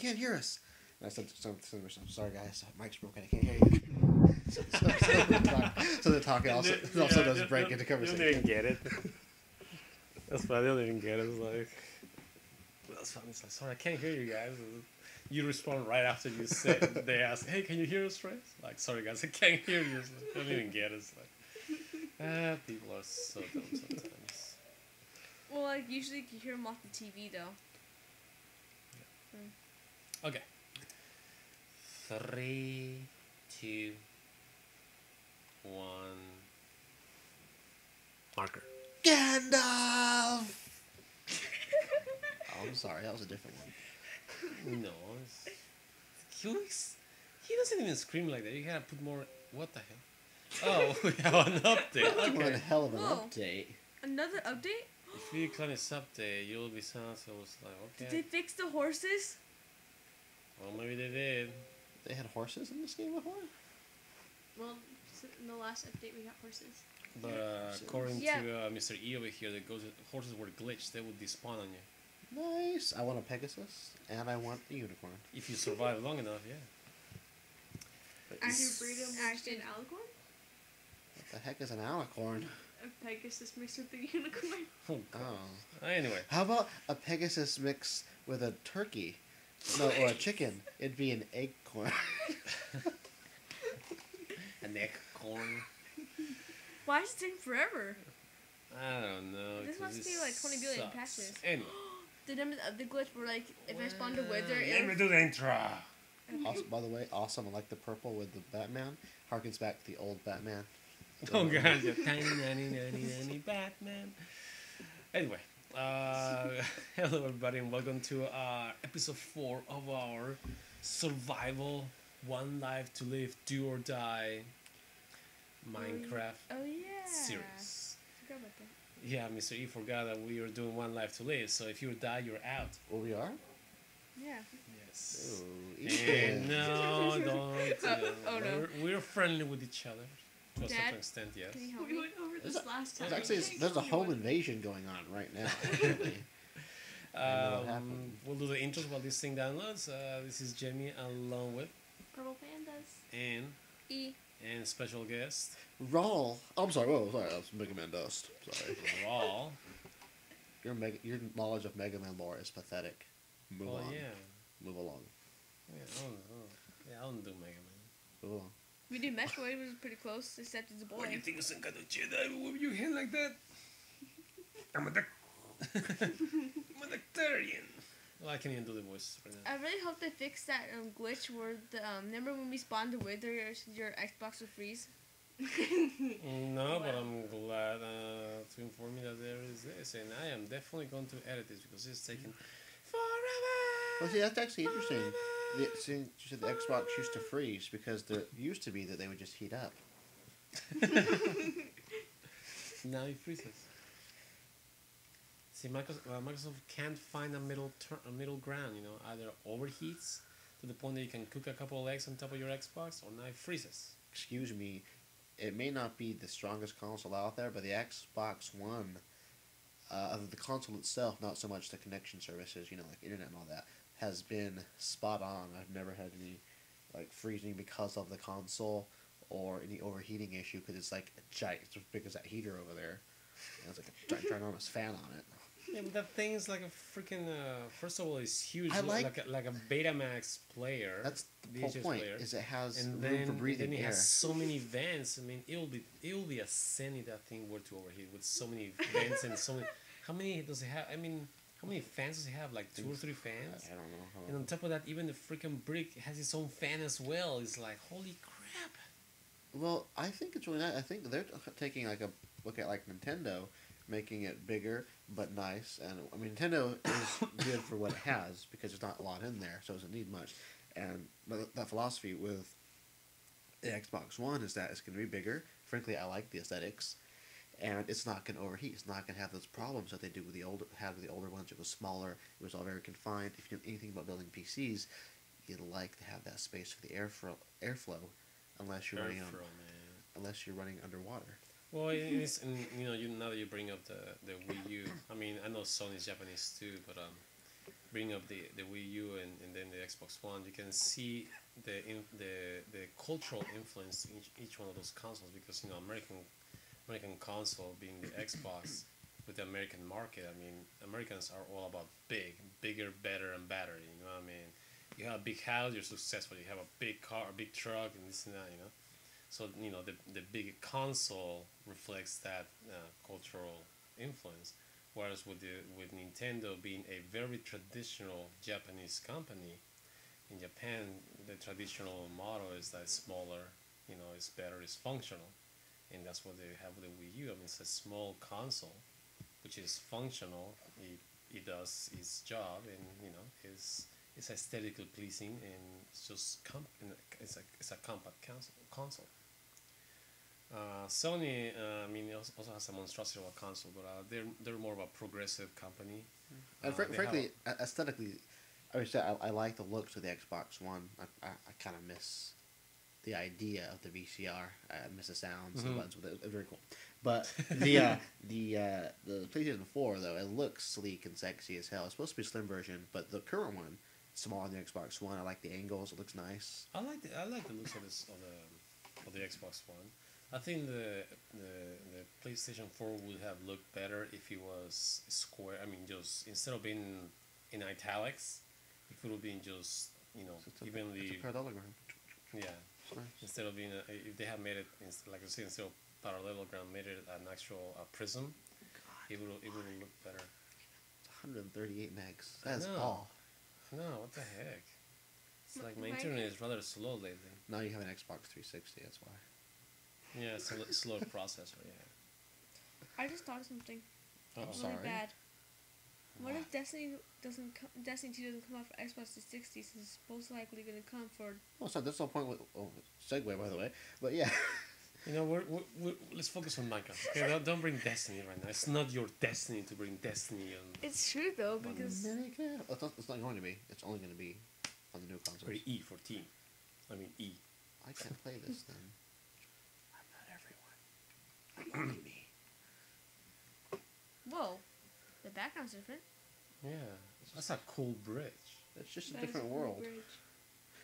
can't hear us. And I said to some, to myself, sorry guys, mic's broken, I can't hear you. so, so, so, the talk, so the talk also, it also does break into They didn't get it. That's why they don't even get it. It's like, that's funny. It's like, sorry, I can't hear you guys. You respond right after you say. they ask, hey, can you hear us, Trace? Like, sorry guys, I can't hear you. It's like, they don't even get it. It's like, ah, people are so dumb sometimes. Well, like usually you hear them off the TV though. Okay. Three, two, one. Marker. Gandalf! oh, I'm sorry, that was a different one. No, it's, he he doesn't even scream like that. You gotta put more. What the hell? Oh, we have an update. What Okay. hell of an Whoa. update. Another update? If you click on this update, you'll be sound. So it's like, okay. Did they fix the horses? Well, maybe they did. They had horses in this game before? Well, in the last update we got horses. But uh, according Yeah. to uh, Mr. E over here, that goes horses were glitched. They would despawn on you Nice. I want a Pegasus and I want a unicorn. if you survive long enough. Yeah. But Did you Ash- breed them Ashton- an alicorn? what the heck is an alicorn? A Pegasus mixed with a unicorn? Oh, God. Oh. Anyway, How about a Pegasus mix with a turkey? No, or a chicken. It'd be an acorn. a neck corn. Why is it taking forever? I don't know. This must it be like 20 billion sucks. patches. Anyway. The number of the glitch were like if I spawned a wither, Let me do the intro. also, by the way, awesome. I like the purple with the Batman. Harkens back to the old Batman. Oh god, yeah. tiny, nanny, nanny, nanny, Batman. Anyway, uh, hello everybody, and welcome to uh, episode four of our survival, one life to live, do or die, Minecraft oh yeah. series. Forgot about that. Yeah, Mr. E forgot that we were doing one life to live, so if you die, you're out. Well, we are? Yeah. Yes. Ooh, And no, don't. uh, Oh, no. We're, we're friendly with each other to a Dad? certain extent, yes. Can you help We me? went over There's this a- last time. There's actually there's a home invasion going on right now. Actually. I know what Um, happened. we'll do the intros while this thing downloads. Uh, this is Jamie along with Purple pandas. and E. and special guest Rawl. Oh, I'm sorry. Whoa, sorry. That was Mega Man Dust. Sorry. Raw. Your Mega, your knowledge of Mega Man lore is pathetic. Move oh on. yeah. Move along. Yeah, I don't know. Yeah, I don't do Mega Man. Move along. We did Metroid, which was pretty close, except it's a boy. What do you think of some kind of Jedi will whip your hand like that? I'm a duck. I'm a Dactarian. Well, I can't even do the voice right now. I really hope they fix that um, glitch where the um, remember when we spawned the wither, your, your Xbox would freeze. No, but I'm glad uh, to inform you that there is this, and I am definitely going to edit this because it's taking forever. Well, see, that's actually interesting. The, since you said the Xbox used to freeze because there used to be that they would just heat up. Now it freezes. See, Microsoft, uh, Microsoft can't find a middle ter- a middle ground. You know, either overheats to the point that you can cook a couple of eggs on top of your Xbox, or now it freezes. Excuse me, it may not be the strongest console out there, but the Xbox One, uh, of the console itself, not so much the connection services, you know, like internet and all that, has been spot on. I've never had any like freezing because of the console or any overheating issue because it's like a giant, it's as big as that heater over there. And it's like a giant, ginormous fan on it. Yeah, but that thing is like a freaking. Uh, first of all, it's huge. I like like- a, like a Betamax player. That's the whole point. player. Is it has and room then, for breathing then it air. has so many vents. I mean, it'll be it'll be a sin if that thing were to overheat with so many vents and so many. How many does it have? I mean, how many fans does it have? Like two or three fans. I don't know. How And on top of that, even the freaking brick has its own fan as well. It's like holy crap. Well, I think it's really nice. I think they're t- taking like a look at like Nintendo, making it bigger but nice. And I mean, Nintendo is good for what it has because there's not a lot in there, so it doesn't need much. And but that philosophy with the Xbox One is that it's going to be bigger. Frankly, I like the aesthetics, and it's not going to overheat. It's not going to have those problems that they do with the older had with the older ones. It was smaller. It was all very confined. If you know anything about building PCs, you'd like to have that space for the airflow. Airflow, unless you're running on man. unless you're running underwater. Well, it is, and you know, you now that you bring up the the Wii U, I mean, I know Sony's Japanese too, but um, bring up the the Wii U and, and then the Xbox One, you can see the in, the the cultural influence in each, each one of those consoles because you know American American console being the Xbox with the American market. I mean, Americans are all about big, bigger, better, and better. You know what I mean? You have a big house, you're successful. You have a big car, a big truck, and this and that. You know. So you know the the big console reflects that uh, cultural influence, whereas with the with Nintendo being a very traditional Japanese company, in Japan the traditional model is that smaller, you know, is better, is functional, and that's what they have with the Wii U. I mean, it's a small console, which is functional. It it does its job, and you know, is it's aesthetically pleasing, and it's just comp- it's a it's a compact console console. Uh, Sony, uh, I mean, also has a monstrosity of a console, but uh, they're they're more of a progressive company. And Uh, fr- frankly, a- aesthetically, I would say I, I like the looks of the Xbox One. I, I, I kind of miss the idea of the VCR. I miss the sounds, Mhm. the buttons with it. It's very cool. But the uh, the uh, the PlayStation Four though, it looks sleek and sexy as hell. It's supposed to be a slim version, but the current one, smaller than the Xbox One. I like the angles. It looks nice. I like the I like the looks of this of the of the Xbox One. I think the the the PlayStation Four would have looked better if it was square. I mean, just instead of being in italics, if it would have been just you know It's a, evenly it's a parallelogram. yeah. It's nice. Instead of being a, if they have made it ins- like I said instead of parallelogram made it an actual uh, prism, it would it would look better. 138 megs. That's all. No, what the heck? It's M- like my my- internet is rather slow lately. Now you have an Xbox 360. That's why. Yeah, it's a li- slow processor. Yeah. I just thought of something Uh-oh. I'm really sorry. bad. What What? if Destiny doesn't come, Destiny 2 doesn't come out for Xbox 360 since it's most likely going to come for Well, so that's no point with oh, segue by the way, but yeah. You know, we're, we're, we're, let's focus on Minecraft. Okay, don't, don't bring Destiny right now. It's not your destiny to bring Destiny on It's true though because Minecraft. Oh, it's not, it's not going to be. It's only going to be on the new console. or E for team. I mean E. I can't play this then. I'm not everyone. I'm only me. whoa, the background's different. Yeah, that's a cool bridge. It's just a That is different cool world. bridge.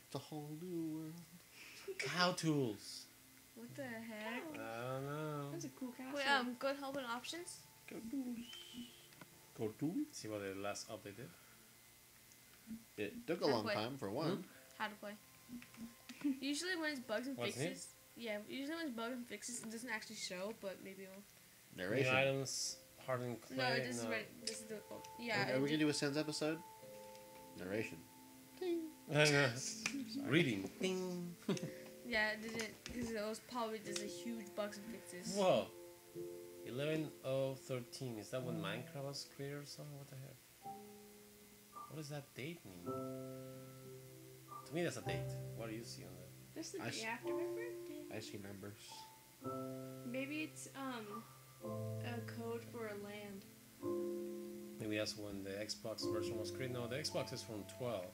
It's a whole new world. Cow tools. What the heck? I don't know. That's a cool castle. Wait, um, good help and options. Cartoons. See what the last update did? It took a I'd long play. time for one. How to play. usually when it's bugs and What's new? fixes. Yeah, usually when it's bugs and fixes, it doesn't actually show, but maybe it'll. New Narration. items, hardened clay. No, this is right. This is the. Oh, yeah. Are, are we gonna do a Sins episode? Narration. Ding. Reading. Ding. Yeah, it didn't because it was probably just a huge bugs and fixes. Whoa. 11013. Is that when Minecraft was created or something? What the heck? What does that date mean? To me, that's a date. What do you see on that? That's the I day s- after my birthday. I see numbers. Maybe it's um a code for a land. Maybe that's when the Xbox version was created. No, the Xbox is from 12.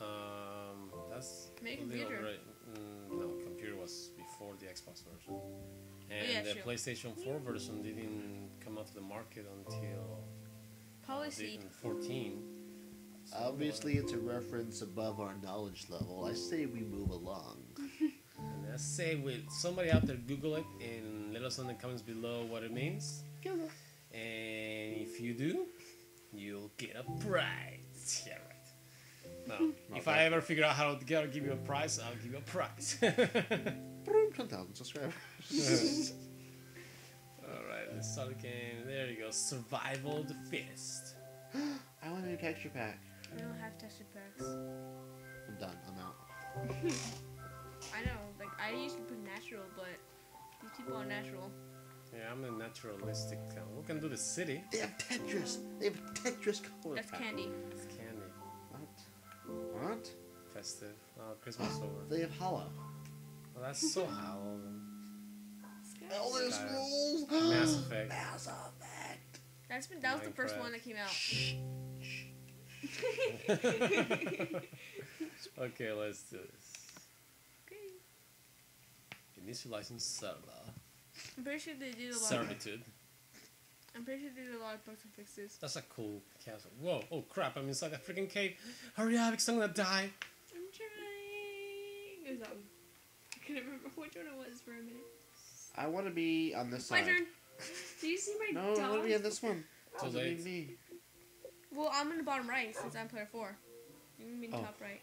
Um, that's Maybe a little computer. right- mm, no, computer was before the Xbox version. And yeah, the true. PlayStation 4 version didn't come out to the market until Probably uh, 14. So, Obviously, it's a reference above our knowledge level. I say we move along. And I say, with somebody out there, Google it and let us know in the comments below what it means. Google. And if you do, you'll get a prize. Yeah, right. No, hmm. if I ever figure out how to get, give you a prize, I'll give you a prize. Boom, 10,000 subscribers. All right, let's start again. There you go. Survival the fittest. I want a new texture pack. We don't have texture packs. I'm done. I'm out. I know, like I usually put natural, but these people are natural. Yeah, I'm a naturalistic. Uh, we can do the city. They have Tetris. They have Tetris color That's pack. candy. It's candy. What? What? Festive. Oh, Christmas over. They have Halo. Well, that's so hollow. Elder Skyrim. Scrolls. Mass Effect. Mass Effect. That's been that was the first one that came out. Okay, let's do this. Okay. Initializing server. Uh, I'm pretty sure they did a lot. Of, I'm pretty sure they did a lot of bugs and fixes. That's a cool castle. Whoa! Oh crap! I'm inside a freaking cave. Hurry up! Because I'm gonna die. I'm trying. It was that one. I couldn't remember which one it was for a minute. I want to be on this My side. turn. Do you see my No, I want to be on this one. Too Doesn't late. mean me. Well, I'm in the bottom right since I'm player four. You can be Oh. top right.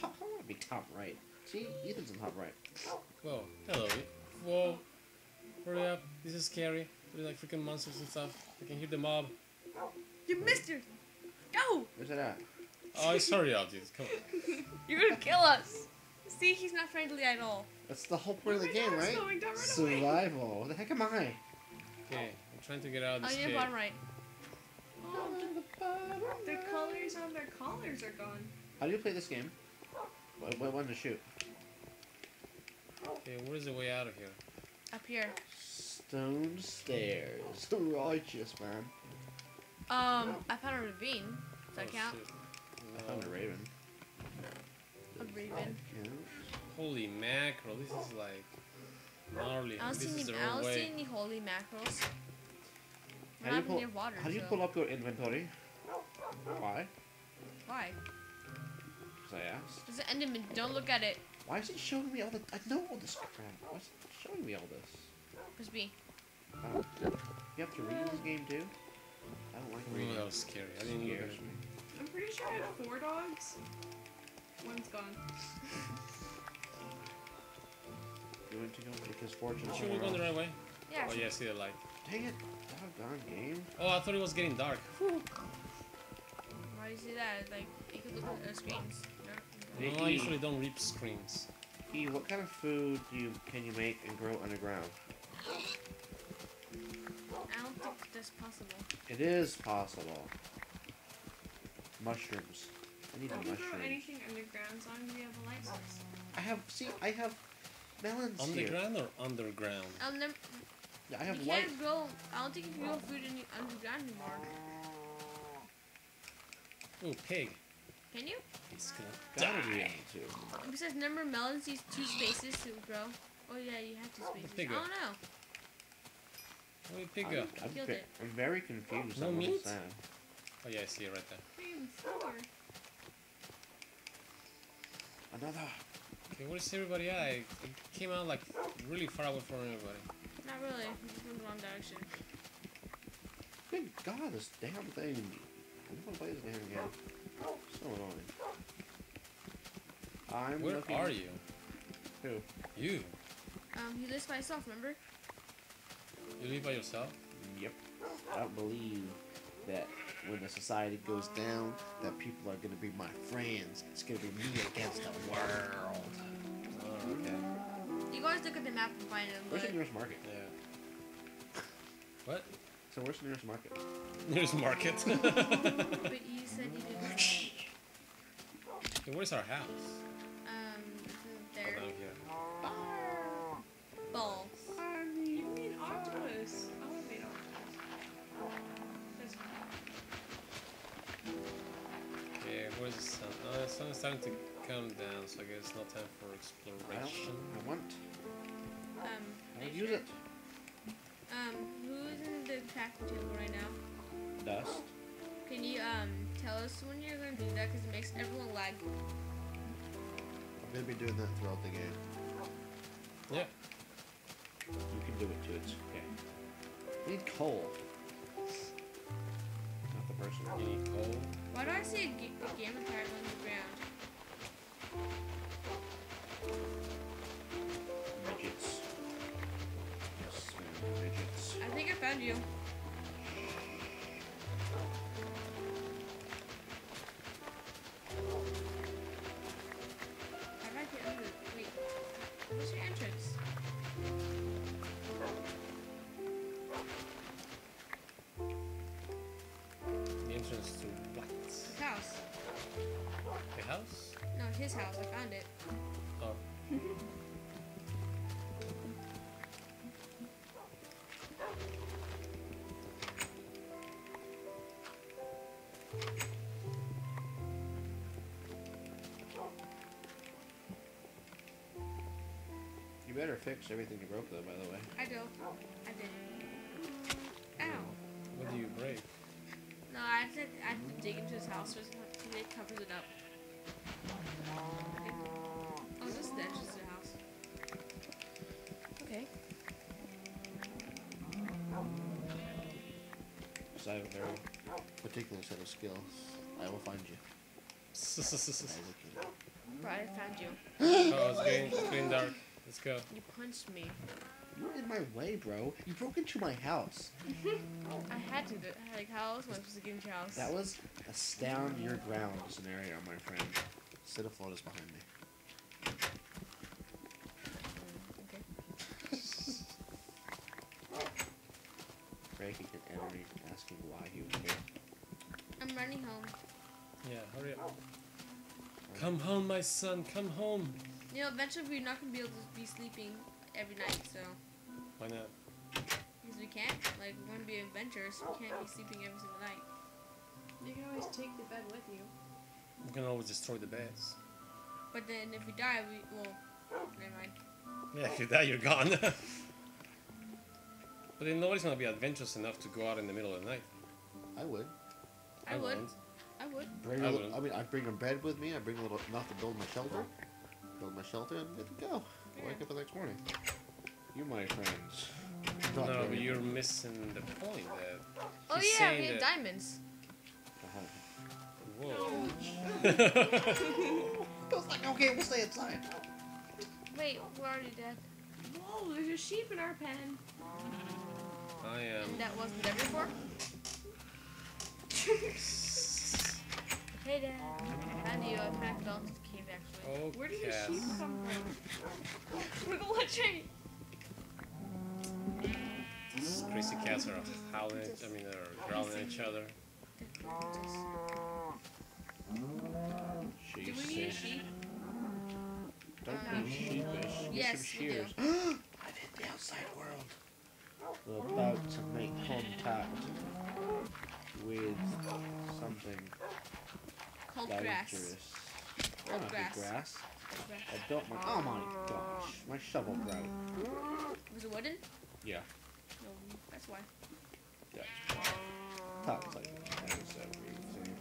Top, I want to be top right. See, Ethan's in top right. Whoa! Hello. Whoa! Hurry up! This is scary. There's like freaking monsters and stuff. I can hear the mob. You missed it. Go! Where's it at? Oh, sorry, hurry up, dude. Come on. You're gonna kill us. See, he's not friendly at all. That's the whole point of the my game, dog's right? going down right away. Survival. What the heck am I? Okay, I'm trying to get out of this. Oh, this you're cave. bottom right. Oh, the, the colors on their collars are gone. How do you play this game? What, what one to shoot? Okay, where's the way out of here? Up here. Stone stairs. Righteous, man. Um, I found a ravine. Does that Oh, count? shit. I found a No. raven. A raven. Holy mackerel! This is like gnarly. I don't This see is any. the I wrong don't see any holy mackerels. How do you pull? water. How do you so- pull up your inventory? Why? Why? Because I asked. Does it end in mid? Don't look at it. Why is it showing me all the? I know all this crap. Why is it showing me all this? Press B. Oh. You have to read this game too. I don't like Ooh, reading. that was scary. I didn't look at scares it. me. I'm pretty sure I had four dogs. One's gone. You want to go because fortune. Sure, we're going the right way. Yeah. Oh yeah, I see the light. Dang it! Doggone game. Oh, I thought it was getting dark. Why do you see that? Like, you could look at the screens. No. Hey, No, I usually don't reap screens. E, what kind of food do you can you make and grow underground? I don't think that's possible. It is possible. Mushrooms. I need If a you grow anything underground, as long as you have a license. I have see I have melons On the here. ground or underground? Um, I'll never. Yeah, I have You white. can't grow. I don't think you can grow food in the underground anymore. Ooh, pig. Can you? He's gonna Gotta be die. able to. Besides, number melons use two spaces to grow. Oh yeah, you have two spaces. I pig don't know. Where pig I'm, go? I'm, it. I'm very confused. No meat? saying. Oh yeah, I see it right there. Damn, four. Another. Okay, where's everybody at? It it came out like really far away from everybody. Not really. I'm just going the wrong direction. Good God, this damn thing. I don't want to play this damn game. So annoying. I'm Where looking. are you? Who? You? Um, he lives by himself. Remember? You live by yourself? Yep. I don't believe that when the society goes down, that people are gonna be my friends. It's gonna be me against the world. Oh, okay. You guys look at the map and find him. Where's the nearest market? Yeah. What? So where's the nearest market? There's market. but you said you didn't. where's our house? Um, Oh, there. down here. Balls. Um, you mean octopus? Oh, I made octopus. That's fine. Okay, where's the sun? Oh, the sun is starting to come down, so I guess it's not time for exploration. don't, I want. Um, I use it. Um, who's in the table right now? Dust. Can you um tell us when you're gonna do that? Because it makes everyone lag. I'm gonna be doing that throughout the game. Yeah. You can do it too. It's okay. I need coal. Not the person. You need coal. Why do I see a, ga- a game card on the ground? Midgets. Yes, midgets. I think I found you. Better fix everything you broke, though. By the way. I do. I did. Ow. What do you break? No, I have to, I have to dig into his house so it covers it up. Oh, this is the entrance to the house. Okay. Because I have a very particular set of skills. I will find you. I will kill you. Right, I found you. oh, it's getting, it's getting dark. Let's go. You punched me. You're in my way, bro. You broke into my house. I had to. do- Like, how else am I supposed to get into your house? That was a stand your ground scenario, my friend. City Florida's behind me. Mm, okay. Frankie can me asking why he was here. I'm running home. Yeah, hurry up. Oh. Come home, my son. Come home. You know, eventually we're not gonna be able to be sleeping every night, so Why not? because we can't. Like, we're gonna be adventurous. We can't be sleeping every single night. You can always take the bed with you. We can always destroy the beds. But then if we die, we well, never mind. Yeah, if you die, you're gone. but then nobody's gonna be adventurous enough to go out in the middle of the night. I would. I would. won't. I would. Bring I a little, wouldn't. I mean, I bring a bed with me. I bring a little enough to build my shelter. Build my shelter and good to go. Yeah. Wake up the next morning. You, my friends. No, but very- you're missing the point. That Oh He's yeah, we have diamonds. Whoa. I was like, okay, we'll stay inside. Wait, we're already dead. Whoa, there's a sheep in our pen. I am. And that wasn't there before. Hey, Dad. Found you. I kind of fell into the cave actually. Oh, Where did the Cass. sheep come from? We're gonna let Jay. These crazy cats are howling. I mean, they're growling at each other. She Do we need a sheep? Don't be uh, sheepish. Get Yes, some we shears. I'm in the outside world. We're about to make contact with something Cold grass. dangerous. Cold Cannot be grass. grass. Grass. I don't. Oh my gosh, my shovel broke. Was it wooden? Yeah, No, that's why. sounds like that is everything.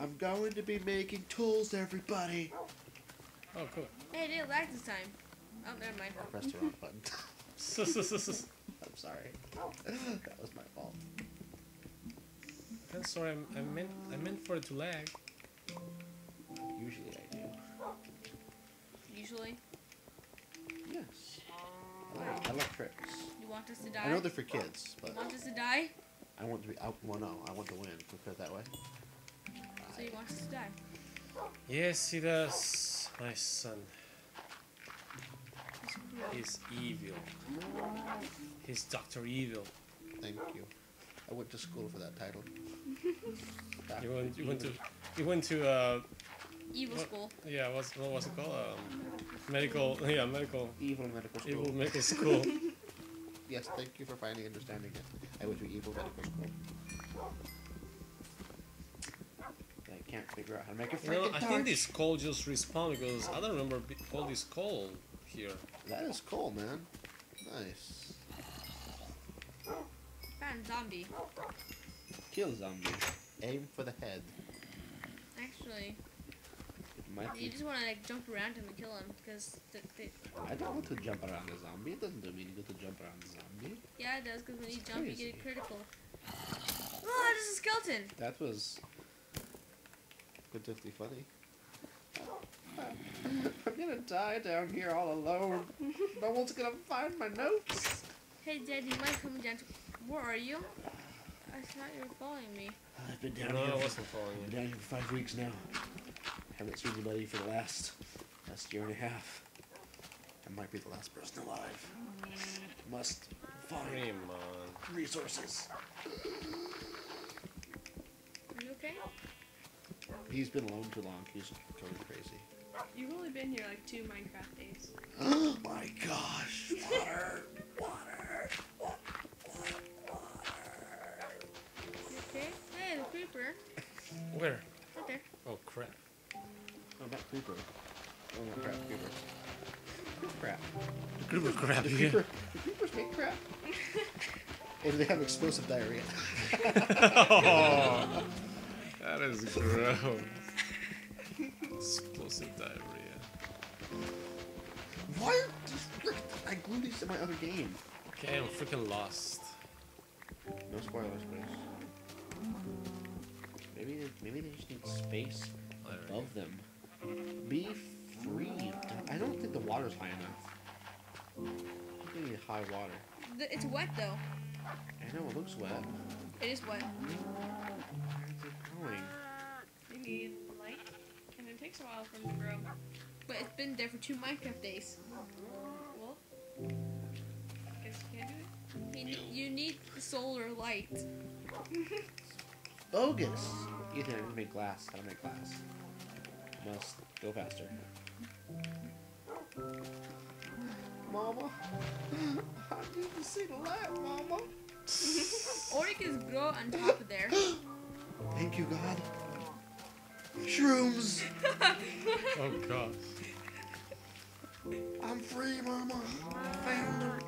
I'm going to be making tools, everybody. Oh, cool. Hey, it didn't lag this time. Oh, never mind. I pressed the wrong button. I'm sorry. that was my fault. I'm sorry. I'm, I meant. I meant for it to lag. Usually I do. Usually, Yes. I like, I like tricks. you want us to die. I know they're for kids, but You want us to die, I want to be. I, well, no, I want to win. If we put it that way. so you want us to die. Yes, he does, my son. He's evil. He's Doctor Evil. Thank you. I went to school for that title. You went. You went to. You went to. Uh, Evil What? school. yeah. What's what was it called? Um, medical. Yeah, medical. Evil medical school. Evil medical school. Yes, thank you for finally understanding it. I went to evil medical school. I can't figure out how to make a You know, freaking I torch. think this call just respawned because I don't remember all this call here. That is cool, man. Nice. Found zombie. Kill zombie. Aim for the head. Actually, It might you just want to like jump around him and kill him because the, the, I don't want to jump around the zombie. It doesn't do me any good to jump around the zombie. yeah it does because when you jump you crazy. get critical. Oh, there's a skeleton. That was relatively funny. I'm gonna die down here all alone. no one's gonna find my notes. Hey, Dad, you mind coming down to? Where are you? I thought you were following me. I've been down No, here. I for- wasn't following I've you. been down here for five weeks now. Haven't seen anybody for the last last year and a half. I might be the last person alive. Must find Come resources. Are you okay? He's been alone too long. He's going crazy. You've only been here like two Minecraft days. Oh my gosh! Water, water, water, You okay? Hey, the creeper. Where? Right there. Oh crap. Oh, not creeper. Oh, crap, uh, creeper. Crap. The Creeper crap Do here. creeper, do creepers make crap? or do they have explosive diarrhea? oh, that is gross. Explosive diarrhea. Why? Just, I glued these to my other game. Okay, I'm freaking lost. No spoilers, please. Maybe they, maybe they just need space Alright. above them. Be free. I don't think the water's high enough. I need high water. It's wet though. I know it looks wet. It is wet. Where is it going? You need light, and it takes a while for them to grow. But it's been there for two Minecraft days. Well, I guess you can't do it. You need, you need the solar light. Bogus. Ethan, I need to make glass. How to make glass? Must go faster. Mama, I need to see the light, Mama. Or you can grow on top of there. Thank you, God. Shrooms. Oh God. I'm free, Mama. Found them.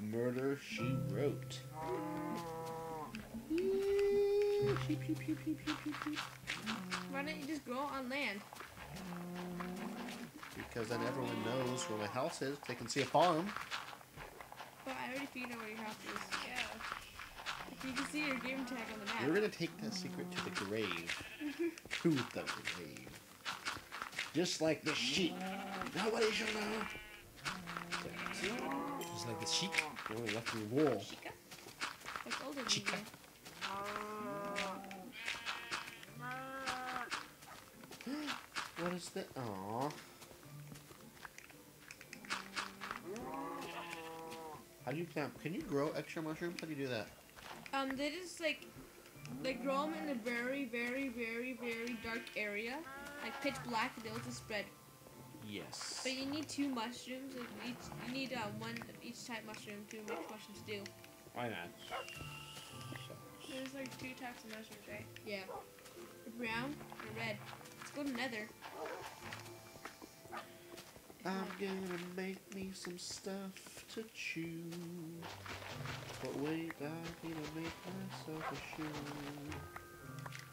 Murder she wrote. Sheep, sheep, sheep, sheep, sheep, sheep, sheep. Why don't you just go on land? Because then everyone knows where my house is. They can see a farm. But I already figured out where your house is. Yeah. You can see your game tag on the map. You're gonna take that secret to the grave. to the grave. Just like the sheep. Nobody shall know. Just like the sheik. You only left me wool. Chica? What's older than Chica. What is that? Aww. How do you plant? Can you grow extra mushrooms? How do you do that? Um, they just like, they grow them in a very, very, very, very dark area, like pitch black. and They'll just spread. Yes. But you need two mushrooms. Of each, you need uh, one of each type mushroom to make mushrooms do. Why not? There's like two types of mushrooms, right? Yeah. The brown and red. Let's go to Nether. I'm gonna make me some stuff to chew. But wait, I'm gonna make myself a shoe.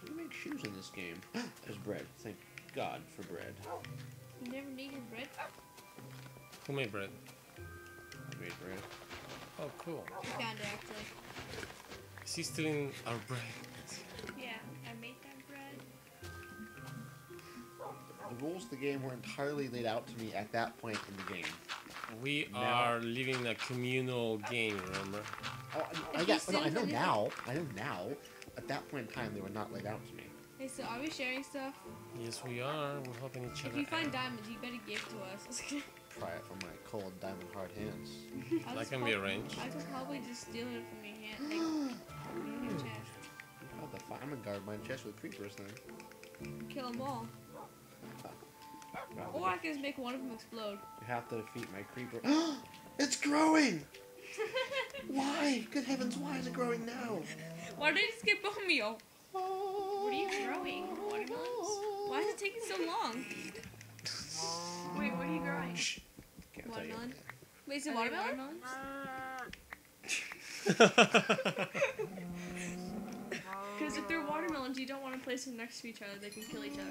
You make shoes in this game. There's bread. Thank God for bread. You never needed bread. Who made bread? I made bread. Oh, cool. I found it actually. Is he stealing our bread? The rules of the game were entirely laid out to me at that point in the game. We Now- are living a communal game, remember? Oh, I, I, If yeah, you no, I know now. I know now. At that point in time, they were not laid out to me. Hey, so are we sharing stuff? Yes, we are. We're helping each If other If you find out. diamonds, you better give to us. Pry it from my cold diamond hard hands. That just can be prob- arranged. I could probably just steal it from your hand, like from your chest. How the fuck? I'm gonna guard my chest with creepers then. Kill them all. Well, Or oh, I can just make one of them explode. You have to defeat my creeper. it's growing! Why? Good heavens, why is it growing now? Why did it skip on me? Oh, What are you growing? Watermelons? why is it taking so long? Wait, what are you growing? Shh. Can't tell you. Watermelon? Wait, is it watermelon? watermelons? Because if they're watermelons, you don't want to place them next to each other. They can kill each other.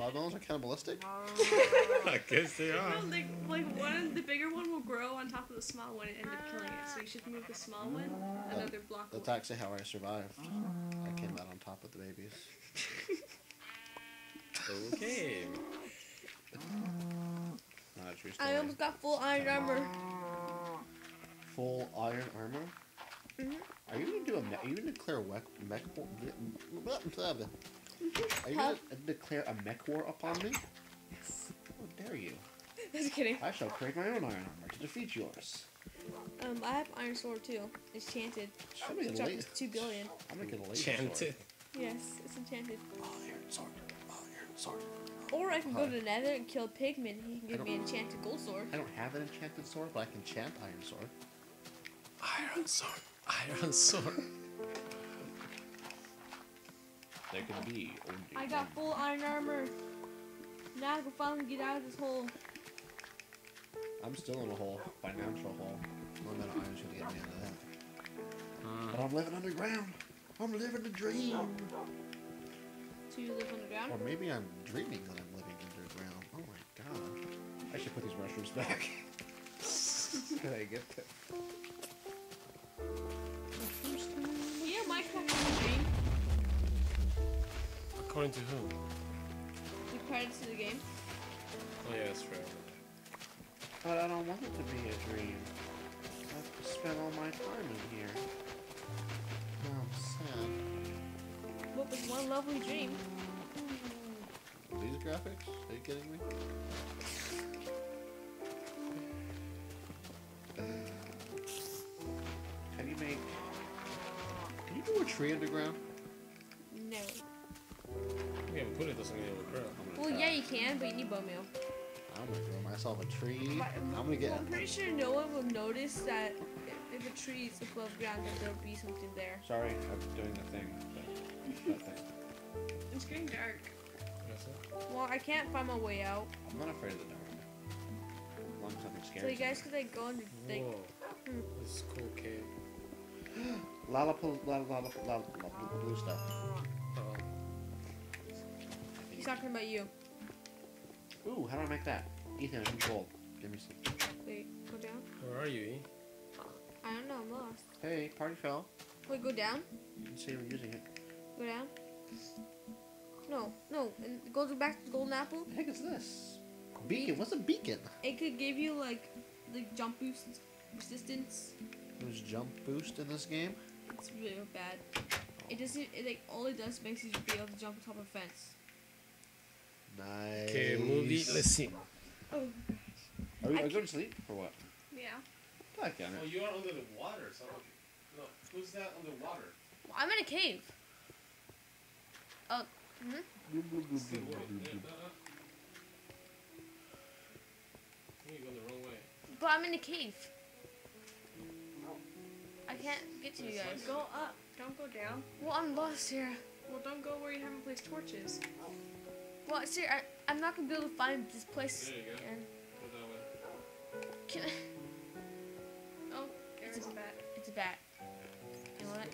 Watermelons are cannibalistic? I guess they are. No, like, like one, the bigger one will grow on top of the small one and end up killing it. So you should move the small one another block. That's away. actually how I survived. I came out on top of the babies. Okay. Not I story. almost got full iron armor. Full iron armor? Mhm. Are you gonna do a me- are you gonna declare a mech, mech war? Are you Huh? gonna declare a mech war upon me? How dare you? Just kidding. I shall create my own iron armor to defeat yours. Um, I have iron sword too. It's enchanted. I'm making It's a up two billion. I'm making a laser Chanted. sword. Yes, it's enchanted. Iron sword. Iron sword. Or I can go to the Nether and kill Pigman. He can give me an enchanted gold sword. I don't have an enchanted sword, but I can chant iron sword. Iron sword. Iron sword. There can be only I got full iron armor. Now go finally get out of this hole. I'm still in a hole, financial hole. No amount of iron's gonna get me out of that. Mm. But I'm living underground. I'm living the dream. So you live underground? Or maybe I'm dreaming that I'm living underground. Oh my god. I should put these mushrooms back. Can I get that? Well, yeah, Minecraft is a dream. According to who? According to the game. Oh yeah, that's right. But I don't want it to be a dream. I have to spend all my time in here. Oh, I'm sad. What was one lovely dream? These graphics? Are you kidding me? Can you make? Can you do a tree underground? Yeah, but put it doesn't mean grow. Well, try. yeah, you can, but you need bone meal. I'm gonna grow myself a tree. But- I'm gonna get. I'm pretty sure no one will notice that if, if a tree is above ground, that there'll be something there. Sorry, I'm doing the thing. That, that thing. It's getting dark. That's. Well, I can't find my way out. I'm not afraid of the dark. Long as something So you guys could like go into like Whoa. Hmm. This is cool cave. Lollipop, lollipop, lollipop, blue stuff. He's talking about you. Ooh, how do I make that? Ethan, I need gold. Give me some. Wait, go down. Where are you, E? I don't know, I'm lost. Hey, party fell. Wait, go down. You can see I'm using it. Go down. No, no, and go to back to the golden apple. What the heck is this? Beacon. What's a beacon? It could give you like like jump boost resistance. There's jump boost in this game. It's really bad. It doesn't. It, like all it does makes you be able to jump on top of a fence. Nice. Okay, movie. Let's see. Oh, Are we, I are we going to sleep or what? Yeah. God damn Oh, you are under the water. So no, who's that underwater? well, I'm in a cave. Oh, hmm You're the wrong way. but I'm in a cave. I can't get to you guys. Go up. Don't go down. Well, I'm lost here. Well, don't go where you haven't placed torches. Well, see, I, I'm not gonna be able to find this place. There you go. again. Go that way. Can I, Oh, there's a bat. it's a bat. You know what?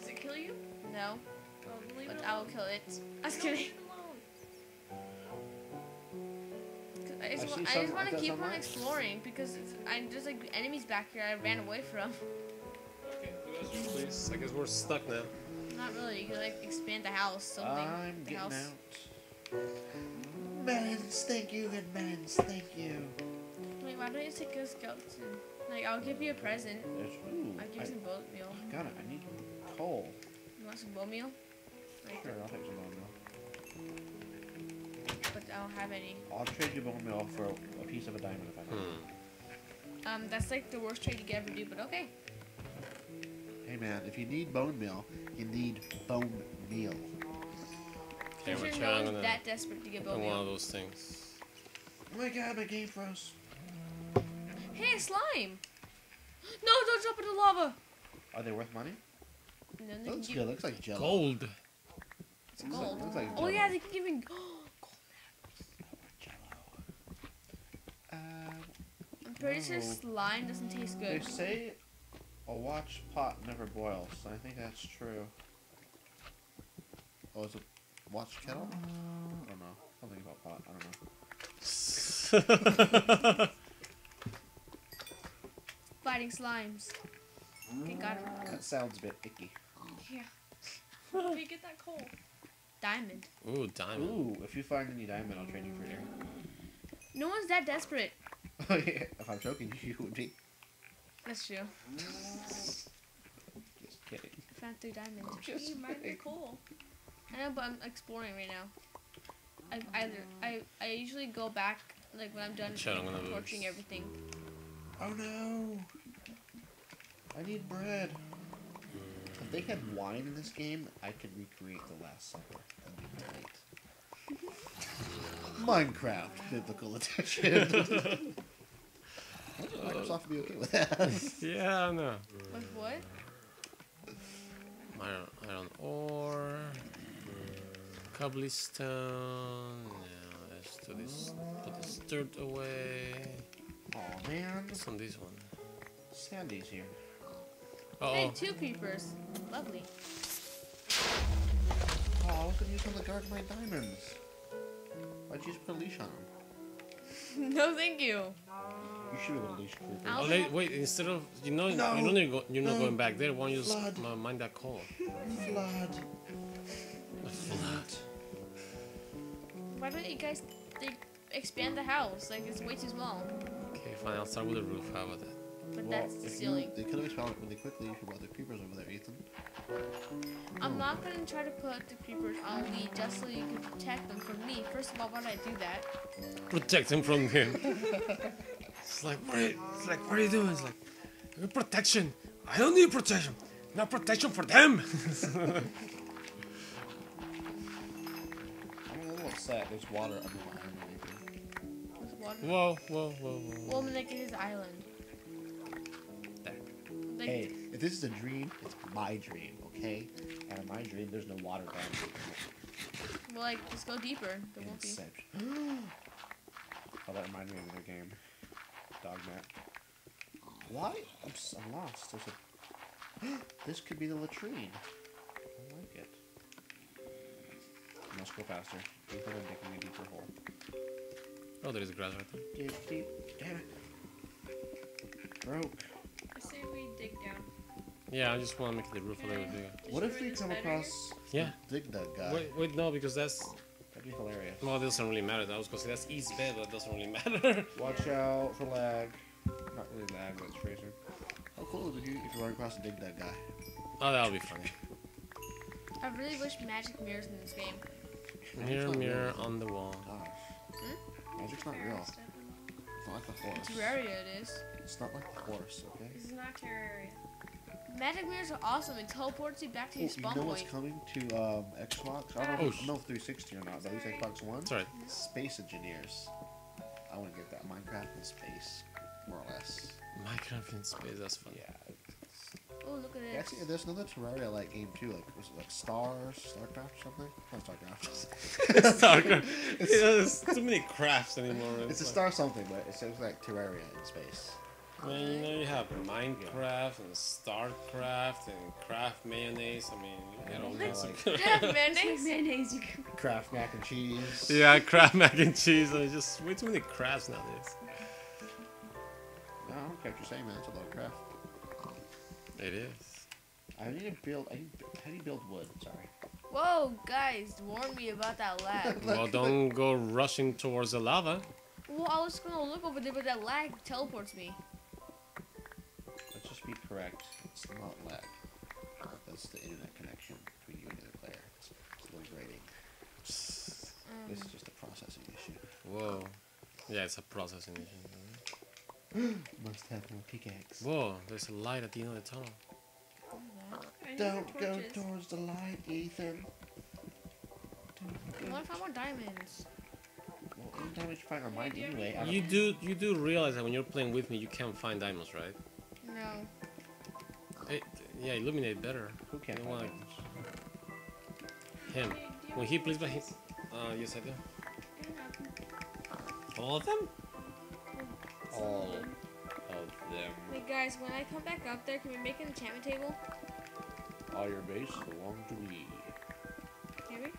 Does it kill you? No, Oh, then leave but I will kill it. I was No, kidding. leave it alone. 'Cause I just, I wa- see I just want to keep on exploring because it's, I, there's like enemies back here I ran away from. Okay, you guys are please. I guess we're stuck now. Not really. You could like expand the house, something. I'm the getting house. out. Melons, thank you, and melons, thank you. Wait, why don't you take a skeleton? Like, I'll give you a present. There's, ooh, I'll give you some bone meal. I got it. I need coal. You want some bone meal? Like, Sure, I'll take some bone meal. but I don't have any. I'll trade you bone meal for a, a piece of a diamond if I can. Hmm. Um, that's like the worst trade you could ever do, but okay. Hey man, if you need bone meal, you need bone meal. Okay, I'm we're sure no trying to that desperate to get bone one of those things. Oh my god, my game froze. Hey, slime! No, don't jump in the lava! Are they worth money? And then they Looks good. Looks like jello. Gold. it's Looks like- gold. looks like Oh yeah, they can give me gold. Uh, I'm pretty sure slime doesn't taste good. they say a watch pot never boils. I think that's true. Oh, is it watch kettle? I don't know. Something about pot. I don't know. Fighting slimes. Okay, got him. That sounds a bit icky. Yeah. Where do you get that coal? Diamond. Ooh, diamond. Ooh, if you find any diamond, I'll trade you for here. No one's that desperate. Oh yeah, if I'm joking, you would be. That's true. Just kidding. I Found three diamonds. Just you mine the kidding. coal. I know, but I'm exploring right now. I either I I usually go back like when I'm done Shut, I'm torching everything. Oh no! I need bread. Mm. If they had wine in this game, I could recreate the Last Supper. That'd be great. Minecraft Biblical Edition. I think Microsoft would be okay with that. Yeah, I know. With what? Iron, iron ore. Cobblestone. Let's do this. Put this dirt away. Oh man, What's on this one? Sandy's here. Uh Hey, oh. two creepers. Lovely. Oh, I was gonna use them to guard my diamonds. Why'd you just put a leash on them? no, thank you. You should have able to leash creepers. I'll- Oh, wait, wait, instead of you know No. you know you're, go, you're not No. going back there. Why don't you just Flood. uh, mind that call? Flood. The flood. Why don't you guys they expand the house? Like it's way too small. Okay, fine. I'll start with the roof. How about that? But Well, that's the if you- ceiling. They could have expelled it really quickly if you brought the creepers over there, Ethan. I'm not gonna try to put the creepers on Lee just so you can protect them from me. First of all, why would I do that? Protect them from him. it's like what? Are you, it's like what are you doing? It's like protection. I don't need protection. Not protection for them. I'm a little upset. There's water under my iron maker. Water. whoa, whoa, whoa, whoa. Well, I'm like it is island. There. Like, Hey, if this is a dream, it's my dream, okay? And in my dream, there's no water down here. well, like just go deeper. There won't be. Oh, that reminded me of another game. Dogmat. Why? I'm, s- I'm lost. There's a. this could be the latrine. I must go faster. Ethan, I'm digging a deeper hole. Oh, there is a grass right there. Dig deep. Damn it. Broke. I say we dig down. Yeah, I just want to make the roof a little bigger. What if we come across Yeah. Dig that guy? Wait, wait, no, because that's That'd be hilarious. well, it doesn't really matter. That was because that's east bed, but it doesn't really matter. Watch out for lag. Not really lag, but it's tracer. How cool would it be if you run across a Dig that guy? oh, that'll be funny. I really wish magic mirrors in this game. Mirror, not mirror on the wall. Gosh. Magic's not real. It's not like the horse. Terraria it is. It's not like the horse, okay? This is not Terraria. Magic mirrors are awesome. It teleports you back to Oh, your you spawn know what's coming to um, Xbox? I don't know, Oh, if, know if 360 or not, but at least Sorry. Xbox One. It's alright. Space Engineers. I want to get that. Minecraft in space, more or less. Minecraft in space, that's fun. Yeah. Oh, look at Yeah, it. actually, there's another Terraria like game too, like was it like Stars, Starcraft, or something. Not Starcraft. Starcraft. yeah, there's too many crafts anymore. it's a like- star something, but it sounds like Terraria in space. Well, you know, you have Minecraft and StarCraft and Craft Mayonnaise. I mean, you get all What? kinds Like- of. Mayonnaise. like mayonnaise. You can. Kraft mac and cheese. yeah, Kraft mac and cheese. There's just way too many crafts nowadays. No, I don't care what you're saying, man. It's a lot of craft. It is. I need to build. I need, how do you build wood? Sorry. Whoa, guys, warn me about that lag. Well, don't go rushing towards the lava. well, I was gonna look over there, but that lag teleports me. Let's just be correct. It's not lag. That's the internet connection between you and the other player. It's, it's a little grating. Um, This is just a processing issue. Whoa. Yeah, it's a processing issue. Must have more pickaxe. Whoa, there's a light at the end of the tunnel. Don't go towards the light, Ethan. Don't I want to find more diamonds. Well, any damage you find on mine do you anyway. I You don't- you do realize that when you're playing with me, you can't find diamonds, right? No. It, yeah, illuminate better. Who can't You find want diamonds? him. Do you- do you When he plays by him. Uh, yes, I do. All of them? Have All of them. Wait, guys, when I come back up there, can we make an enchantment table? All your base belong to me. Can we?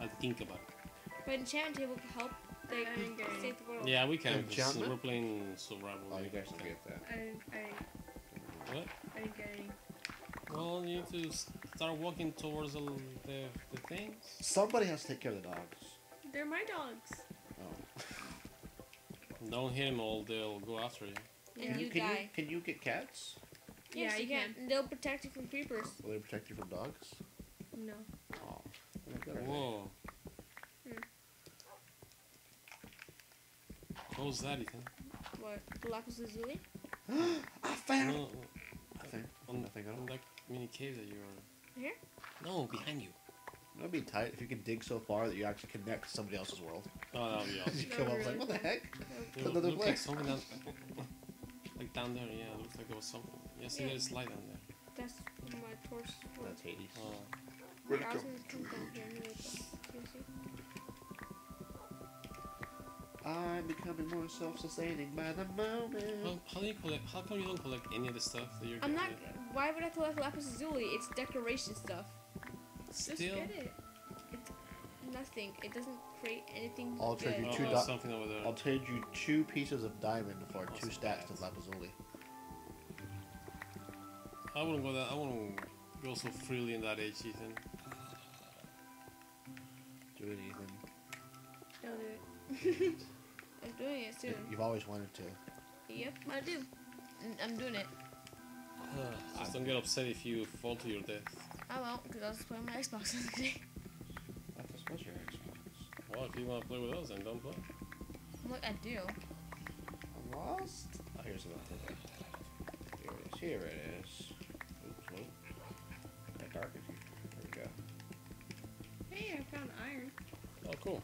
I think about it. But enchantment table can help like, I get any. save the world. Yeah, we can. Enchantment? We're playing survival. Oh, you guys can. don't get that. I didn't, I didn't, What? I didn't get any. Well, you need to start walking towards the, the, the things. Somebody has to take care of the dogs. They're my dogs. Oh. Don't hit them all, they'll go after you. And Yeah. you, can die. you can you get cats? Yes, Yeah, you you can. And they'll protect you from creepers. Will they protect you from dogs? No. Oh. Look at her. Whoa. Hmm. What was that, Ethan? What? The lapis lazuli? I found. No, Nothing. on, Nothing at all. on that mini cave that you are. On. Here? No, behind you. That'd be tight if you can dig so far that you actually connect to somebody else's world. Oh, that would be awesome. you come up would like, what the heck? It Another looked like place. something down, like down there. Yeah, it looks like there was something. Yeah, see, Yeah. there's light down there. That's my torch. That's Hades. Oh. Wait, I was gonna come down here anyway, but can you see? I'm becoming more self-sustaining by the moment. How, how do you collect? How come you don't collect any of the stuff that you're I'm not. getting? Why would I collect lapis lazuli? It's decoration stuff. Just Still. get it. It's Nothing. It doesn't create anything. I'll trade good. you Oh, two there's dots. something over there. I'll trade you two pieces of diamond for That's two stacks bad. of lapazuli. I wouldn't go that. I wouldn't go so freely in that age, Ethan. Do it, Ethan. Don't do it. I'm doing it soon. You've always wanted to. Yep, I do. And I'm doing it. Just don't get upset if you fall to your death. I won't, because I was playing my Xbox the other day. That's supposed your Xbox. Well, if you want to play with us, then don't play. Look, I do. I'm lost. Oh, here's the one. Here it is. Here it is. Oops, whoa. Got dark in here. There we go. Hey, I found iron. Oh, cool.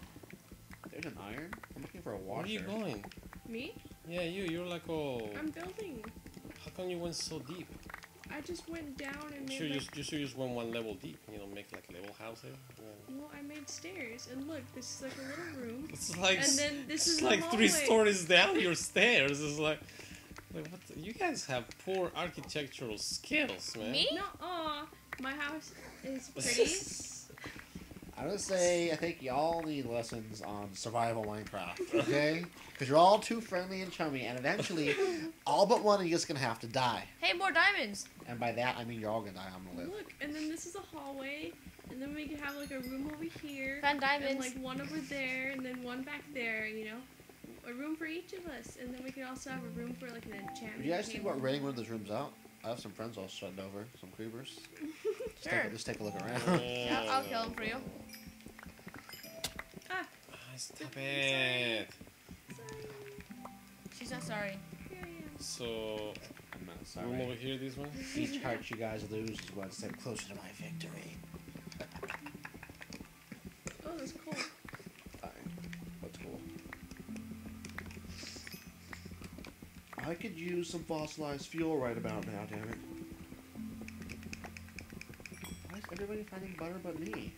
There's an iron. I'm looking for a washer. Where are you going? Me? Yeah, you. You're like, oh. I'm building. How come you went so deep? I just went down and You made should like, just, you should just went one level deep. You know, make like level houses. Yeah. well, I made stairs, and look, this is like a little room, It's like and then this it's is like three hallway. stories down your stairs. It's like, like what? The, you guys have poor architectural skills, man. Me? No, aw, my house is pretty. I would say I think y'all need lessons on survival Minecraft, okay? Because you're all too friendly and chummy, and eventually, all but one of you is gonna have to die. Hey, more diamonds. And by that, I mean you're all gonna die. I'm gonna live. Look, and then this is a hallway, and then we can have like a room over here, Found and diamonds. like one over there, and then one back there. You know, a room for each of us, and then we can also have a room for like an enchantment. Would you guys think table. about renting one of those rooms out? I have some friends all shutting over, some creepers. Just, Sure. take, just take a look around. Yeah, I'll kill them for you. Ah, Ah, Stop it. sorry. She's not sorry. Here I am. So I'm not room over here, this one. Each heart you guys lose is one step closer to my victory. Oh, that's cool. Fine. That's cool. I could use some fossilized fuel right about now, damn it. Why is everybody finding butter but me?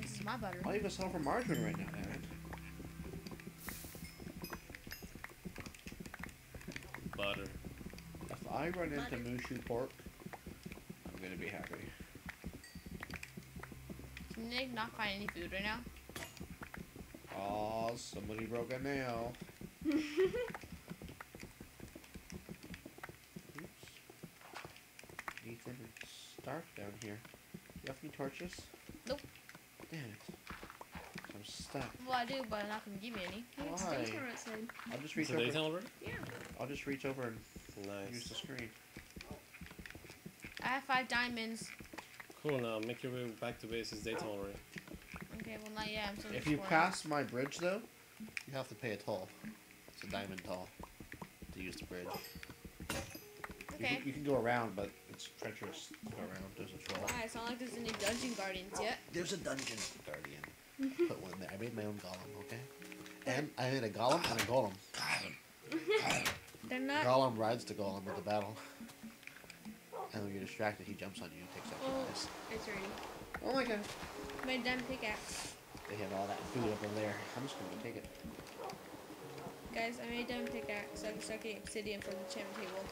This is my butter. I'll even sell for margarine right now, damn it. Butter. If I run into Mushu pork, I'm gonna be happy. Can they not find any food right now? Oh, somebody broke a nail. Oops. Ethan, it's dark down here. You have any torches? Nope. Damn it. I'm stuck. Well, I do, but I'm not gonna give me any. Yeah, it's Why? outside. I'll just reach it over. Yeah. I'll just reach over and use the screen. I have five diamonds. Cool. Now make your way back to base. It's daytime already. Okay, well not yet. I'm still If you exploring. pass my bridge, though, you have to pay a toll. It's a diamond toll to use the bridge. You, Okay. can, you can go around, but it's treacherous to go around. There's a troll. Why? It's not like there's any dungeon guardians yet. There's a dungeon guardian. Put one there. I made my own golem, okay? And I made a golem and a golem. They're not. Golem rides to golem at the battle. And when you're distracted, he jumps on you and takes out your Oh. eyes. It's ready. Oh my god. My damn pickaxe. They have all that food up in there. I'm just gonna go take it. Guys, I made a diamond pickaxe so I can start getting obsidian from the enchantment table.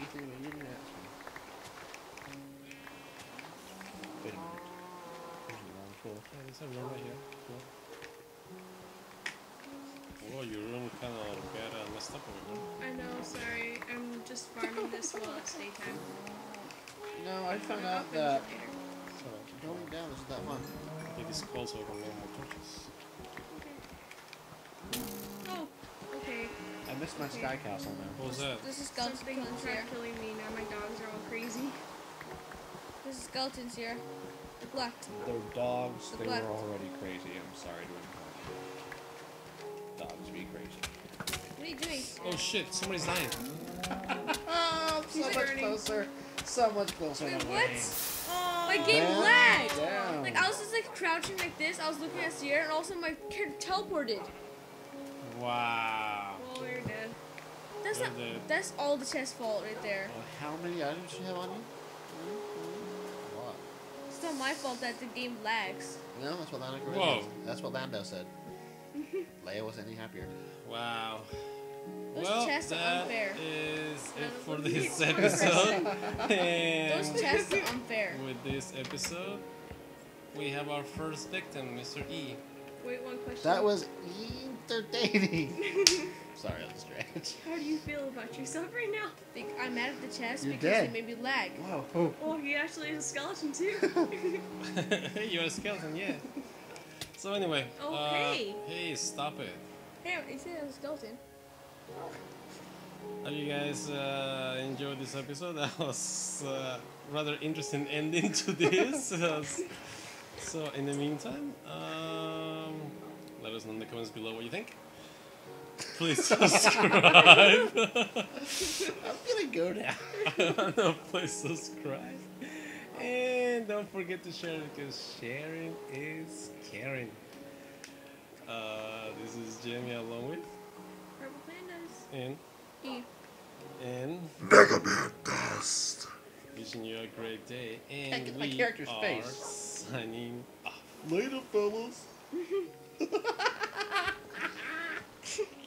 Ethan, you didn't ask me. Wait a minute. There's a long tool. Yeah, there's a room right here. Cool. Oh, your room kind of got uh, messed up over there. I know. Sorry. I'm just farming this while it's daytime. No, I found out that it later. So going down isn't that fun. get this cold so I can make more torches. Oh. Okay. I missed my sky castle now. What was that? This is skeleton Something skeletons here. tried killing me. Now my dogs are all crazy. This is skeletons here. Neglect. The dogs, they were already crazy. I'm sorry to inform What are you doing? Oh shit! Somebody's dying. Oh, so much burning. closer. So much closer Wait, what? Oh. My game Down, lagged. down. Like I was just like crouching like this. I was looking at Sierra, and all of a sudden my character teleported. Wow. Well, we're dead. That's They're not. dead. That's all the chest fault right there. Well, how many items do you have on you? Mm-hmm. A. It's not my fault that the game lags. No, that's what Lando. Whoa. That's what Lando said. Leia wasn't any happier. Wow. Those well, chests are unfair. is it for this are episode. Those chests are unfair. with this episode, we have our first victim, Mr. E. Wait, one question. That was entertaining. Sorry, i was strange. How do you feel about yourself right now? Be- I'm mad at the chest You're because dead. it made me lag. Whoa. Oh, he actually is a skeleton too. hey, you're a skeleton, yeah. So anyway, Oh, uh, hey. hey, stop it. Hey, he said it was skeleton. How you guys uh, enjoyed this episode? That was uh, rather interesting ending to this. So in the meantime, um, let us know in the comments below what you think. Please subscribe. I'm gonna go now. no, please subscribe. And don't forget to share because sharing is caring. Uh, this is Jamie along with in. E. In. Megaman Dust. Wishing you a great day. And Can't get my character's are face. signing off. Later, fellas.